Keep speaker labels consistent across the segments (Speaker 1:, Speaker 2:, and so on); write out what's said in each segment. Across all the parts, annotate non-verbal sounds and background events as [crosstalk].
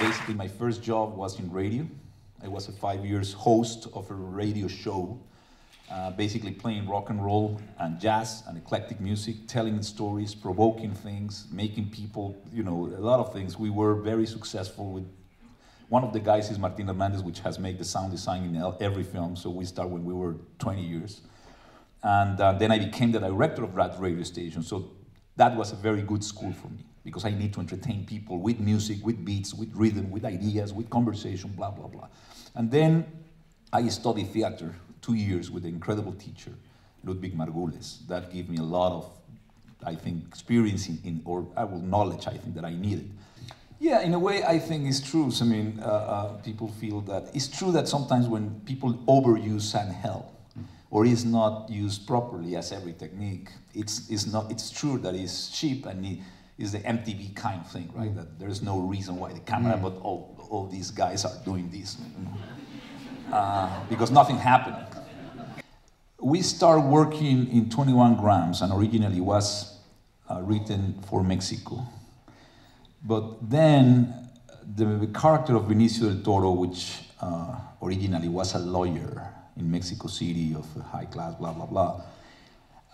Speaker 1: Basically, my first job was in radio. I was a five years host of a radio show, uh, basically playing rock and roll and jazz and eclectic music, telling stories, provoking things, making people, you know, a lot of things. We were very successful with. One of the guys is Martin Hernandez, which has made the sound design in every film. So we start when we were 20 years. And uh, then I became the director of that radio station. So that was a very good school for me because I need to entertain people with music, with beats, with rhythm, with ideas, with conversation, blah, blah, blah. And then I studied theater two years with an incredible teacher, Ludwik Margules. That gave me a lot of, I think, experience in, in or uh, well, knowledge I think that I needed. Yeah, in a way, I think it's true. I mean, uh, uh, people feel that it's true that sometimes when people overuse handheld or is not used properly as every technique, it's, it's not. It's true that it's cheap and it, is the MTV kind of thing, right? Mm. That there's no reason why the camera, mm. but all, all these guys are doing this. Uh, because nothing happened. We started working in 21 grams, and originally was uh, written for Mexico. But then the, the, character of Benicio del Toro, which uh, originally was a lawyer in Mexico City of high class, blah, blah, blah,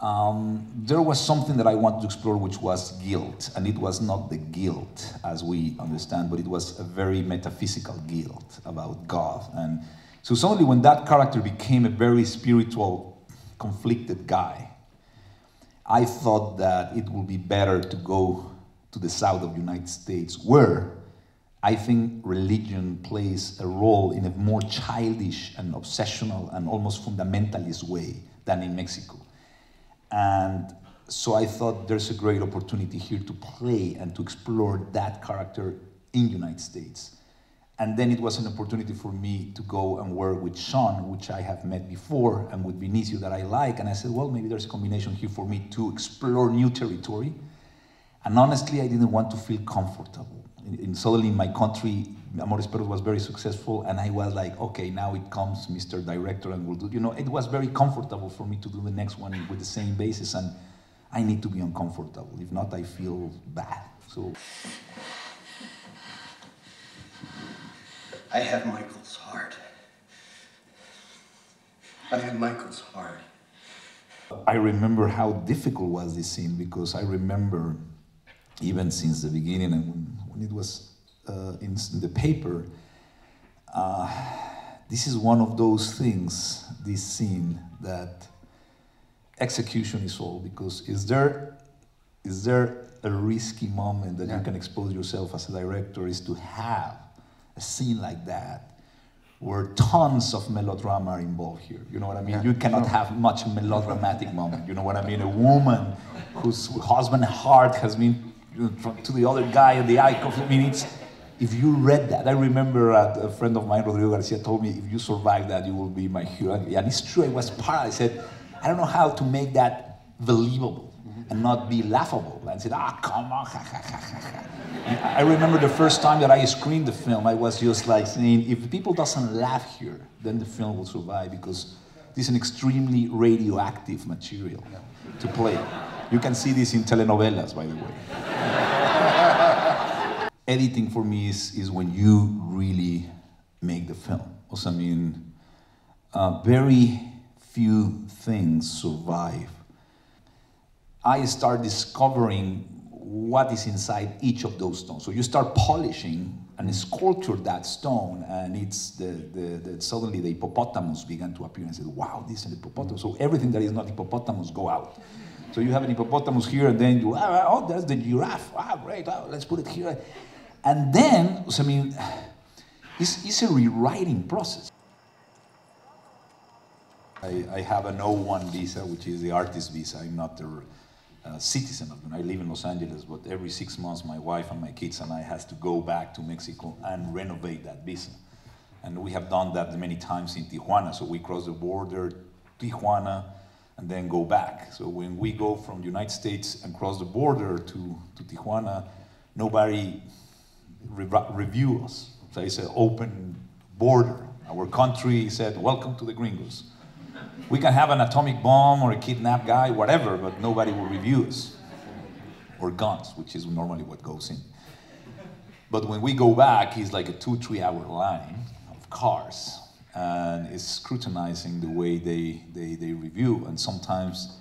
Speaker 1: um, there was something that I wanted to explore, which was guilt. And it was not the guilt as we understand, but it was a very metaphysical guilt about God. And so, suddenly, when that character became a very spiritual, conflicted guy, I thought that it would be better to go to the south of the United States, where I think religion plays a role in a more childish and obsessional and almost fundamentalist way than in Mexico. And so I thought there's a great opportunity here to play and to explore that character in the United States. And then it was an opportunity for me to go and work with Sean, which I have met before, and with Benicio that I like. And I said, well, maybe there's a combination here for me to explore new territory. And honestly, I didn't want to feel comfortable. In, in suddenly, in my country, Amores Perros was very successful, and I was like, okay, now it comes Mr. Director, and we'll do. You know, it was very comfortable for me to do the next one with the same basis, and I need to be uncomfortable. If not, I feel bad. So.
Speaker 2: I have Michael's heart. I have Michael's heart.
Speaker 1: I remember how difficult was this scene because I remember even since the beginning and it was uh, in, the paper, uh, this is one of those things, this scene, that execution is all because is there, is there a risky moment that yeah. you can expose yourself as a director is to have a scene like that where tons of melodrama are involved here. You know what I mean? Yeah. You cannot have much melodramatic moment. You know what I mean? A woman whose husband heart has been to the other guy and the eye. I mean, it's, if you read that, I remember a friend of mine, Rodrigo Garcia, told me, if you survive that, you will be my hero. And it's true, I was part. I said, I don't know how to make that believable and not be laughable. And I said, ah, come on, ha, ha, ha. I remember the first time that I screened the film, I was just like saying, if people doesn't laugh here, then the film will survive because this is an extremely radioactive material to play. You can see this in telenovelas, by the way editing for me is, is when you really make the film. Also, I mean, uh, very few things survive. I start discovering what is inside each of those stones. So you start polishing and sculpture that stone, and it's the, the, the, suddenly the hippopotamus began to appear and said, wow, this is an hippopotamus. So everything that is not hippopotamus go out. So you have an hippopotamus here, and then you, ah, oh, there's the giraffe. Ah, great, oh, let's put it here. And then, I mean, it's, it's a rewriting process. I, I, have an O1 visa, which is the artist visa. I'm not a uh, citizen of it. I live in Los Angeles, but every six months, my wife and my kids and I has to go back to Mexico and renovate that visa. And we have done that many times in Tijuana. So we cross the border, Tijuana, and then go back. So when we go from the United States and cross the border to, to Tijuana, nobody re review us. So it's an open border. Our country said, welcome to the gringos. We can have an atomic bomb or a kidnapped guy, whatever, but nobody will review us. Or guns, which is normally what goes in. But when we go back, it's like a two, three hour line of cars. And it's scrutinizing the way they, they, they review. And sometimes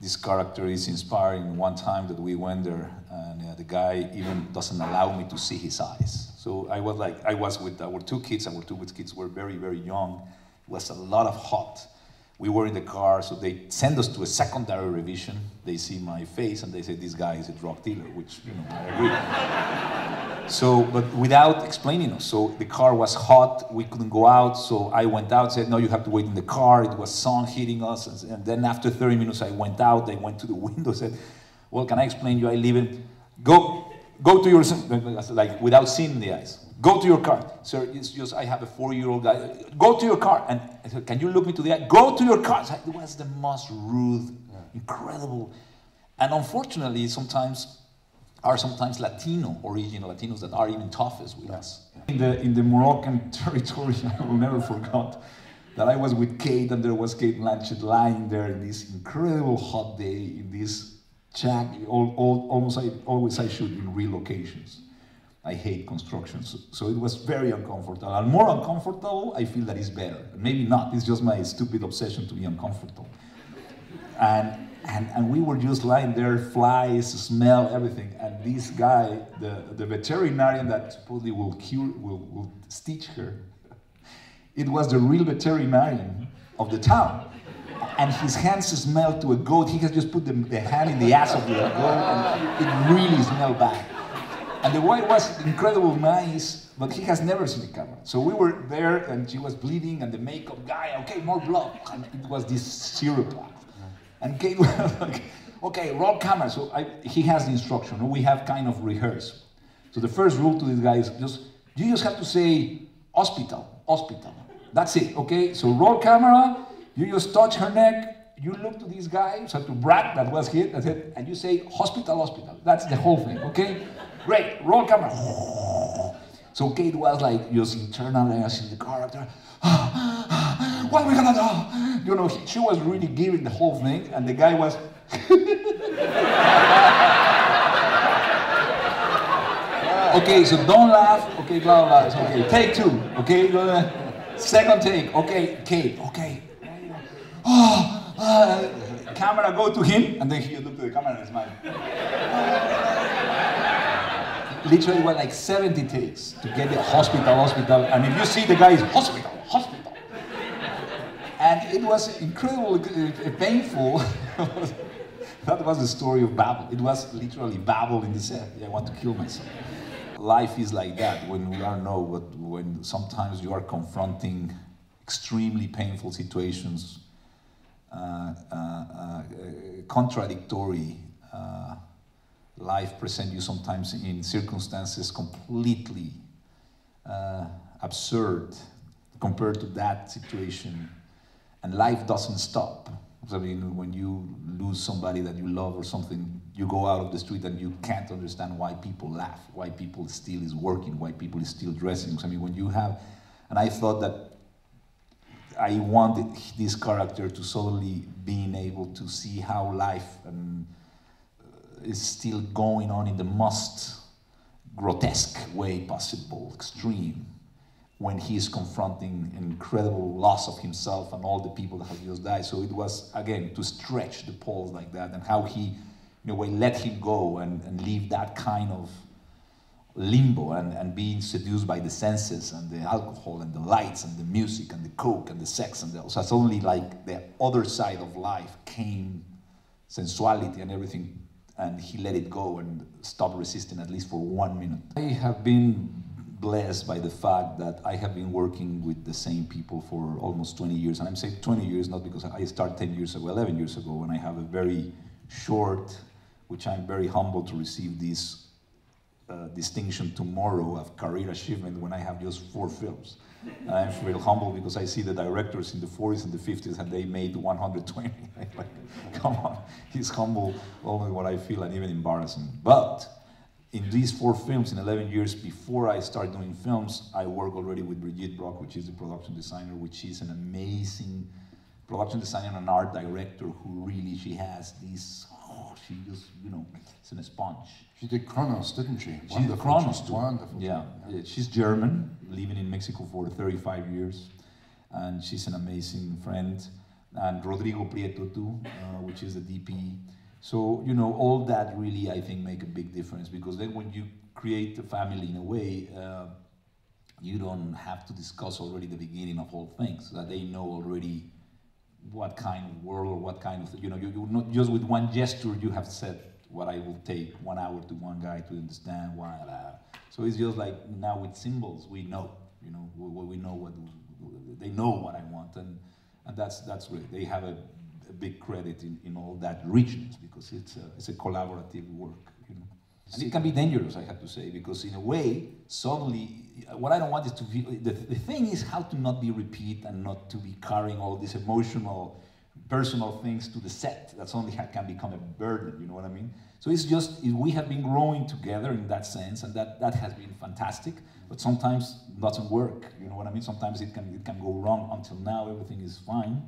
Speaker 1: this character is inspiring. One time that we went there, and uh, the guy even doesn't allow me to see his eyes. So I was like, I was with our two kids. Our two kids were very, very young. It was a lot of hot. We were in the car, so they send us to a secondary revision. They see my face and they say, "This guy is a drug dealer," which you know I agree. so, but without explaining us. So the car was hot. We couldn't go out. So I went out. Said, "No, you have to wait in the car." It was sun hitting us, and, and then after 30 minutes, I went out. They went to the [laughs] window. Said, "Well, can I explain you? I live in. Go, go to your like without seeing the eyes." Go to your car. Sir, it's just I have a four-year-old guy. Go to your car. And I said, can you look me to the eye? Go to your car. It was the most rude, incredible. And unfortunately, sometimes are sometimes Latino, original Latinos that are even toughest with us. In the, in the Moroccan [laughs] territory, I will never forget that I was with Cate and there was Cate Blanchett lying there in this incredible hot day in this jack, all, all, almost I, always I shoot in relocations. I hate construction. So, it was very uncomfortable. And more uncomfortable, I feel that it's better. Maybe not, it's just my stupid obsession to be uncomfortable. And, and, and we were just lying there, flies, smell, everything. And this guy, the, the veterinarian that supposedly will cure, will, will stitch her, it was the real veterinarian of the town. And his hands smell to a goat. He has just put the, the hand in the ass of the goat, and it really smelled bad. And the wife was incredible nice, but he has never seen the camera. So we were there, and she was bleeding, and the makeup guy, okay, more blood. And it was this syrup. And Cate [laughs] was like, okay, roll camera. So I, he has the instruction. We have kind of rehearsed. So the first rule to this guy is just, you just have to say hospital, hospital. That's it, okay? So roll camera, you just touch her neck, you look to this guy, so to Brad that was here, that's it, and you say hospital, hospital. That's the whole thing, okay? Great, roll camera. So Cate was like just internalizing the character. Ah, ah, ah, what are we gonna do? You know, she was really giving the whole thing, and the guy was. [laughs] okay, so don't laugh. Okay, blah blah. blah. okay, take two. Okay, second take. Okay, Cate. Okay. Oh, uh, camera go to him, and then he look to the camera and smile literally were like 70 takes to get the hospital, hospital. And if you see the guys, hospital, hospital. And it was incredibly uh, painful. [laughs] that was the story of Babel. It was literally Babel in the set. I want to kill myself. Life is like that when we are no, but when sometimes you are confronting extremely painful situations, contradictory uh, life present you sometimes in circumstances completely uh, absurd compared to that situation. And life doesn't stop. I mean, when you lose somebody that you love or something, you go out of the street and you can't understand why people laugh, why people still is working, why people is still dressing. I mean, when you have, and I thought that I wanted this character to suddenly being able to see how life and is still going on in the most grotesque way possible, extreme, when he is confronting incredible loss of himself and all the people that have just died. So it was, again, to stretch the poles like that and how he, in a way, let him go and, and leave that kind of limbo and, and being seduced by the senses and the alcohol and the lights and the music and the coke and the sex and the, so only like the other side of life came sensuality and everything and he let it go and stopped resisting at least for one minute. I have been blessed by the fact that I have been working with the same people for almost 20 years. And I'm saying 20 years not because I started 10 years ago, 11 years ago, and I have a very short, which I'm very humble to receive this uh, distinction tomorrow of career achievement when I have just four films. And I'm real humble because I see the directors in the 40s and the 50s and they made 120. [laughs] like, come on, he's humble, only what I feel and even embarrassing. But in these four films, in 11 years before I started doing films, I work already with Brigitte Broch, which is the production designer, which is an amazing production designer and art director who really, she has oh, She just, you know, is in a sponge.
Speaker 3: She did Cronos, didn't she?
Speaker 1: She's the Cronos too.
Speaker 3: Wonderful.
Speaker 1: Yeah. yeah, she's German, living in Mexico for 35 years, and she's an amazing friend. And Rodrigo Prieto too, uh, which is the DP. So you know, all that really I think make a big difference because then when you create a family in a way. Uh, you don't have to discuss already the beginning of all things that they know already what kind of world or what kind of you know you, you not just with one gesture you have said what I will take one hour to one guy to understand why so it's just like now with symbols we know you know we, we know what they know what I want and and that's that's great. They have a, a big credit in, in all that richness because it's a, it's a collaborative work and it can be dangerous, I have to say, because in a way, suddenly, what I don't want is to feel, the, the thing is how to not be repeat and not to be carrying all these emotional, personal things to the set. That suddenly can become a burden, you know what I mean? So it's just, we have been growing together in that sense, and that, that has been fantastic, but sometimes doesn't work, you know what I mean? Sometimes it can, it can go wrong. Until now, everything is fine,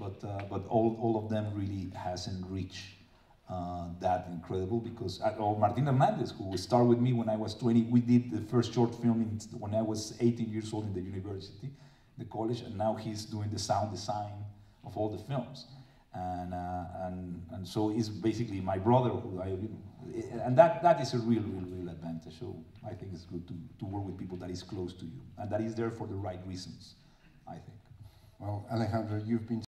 Speaker 1: but, uh, but all, all of them really has enriched uh, that incredible because uh, or Martin Hernandez, who started with me when I was 20, we did the first short film in, when I was 18 years old in the university, the college, and now he's doing the sound design of all the films. And, uh, and, and so he's basically my brother, who I, and that, that is a real, real, real advantage. So I think it's good to, to work with people that is close to you and that is there for the right reasons, I think.
Speaker 3: Well, Alejandro, you've been